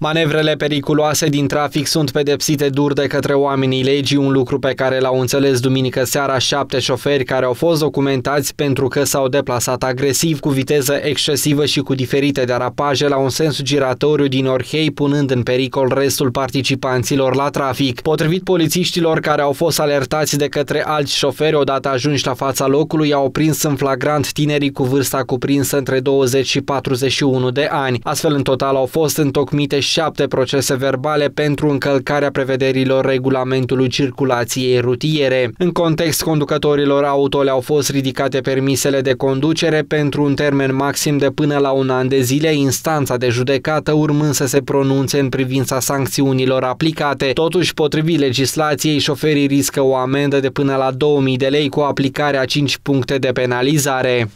Manevrele periculoase din trafic sunt pedepsite dur de către oamenii legii, un lucru pe care l-au înțeles duminică seara șapte șoferi care au fost documentați pentru că s-au deplasat agresiv, cu viteză excesivă și cu diferite derapaje la un sens giratoriu din Orhei, punând în pericol restul participanților la trafic. Potrivit polițiștilor care au fost alertați de către alți șoferi odată ajunși la fața locului, au prins în flagrant tinerii cu vârsta cuprinsă între 20 și 41 de ani. Astfel, în total au fost întocmite șapte procese verbale pentru încălcarea prevederilor regulamentului circulației rutiere. În context, conducătorilor auto le-au fost ridicate permisele de conducere pentru un termen maxim de până la un an de zile, instanța de judecată urmând să se pronunțe în privința sancțiunilor aplicate. Totuși, potrivit legislației, șoferii riscă o amendă de până la 2000 de lei cu aplicarea 5 puncte de penalizare.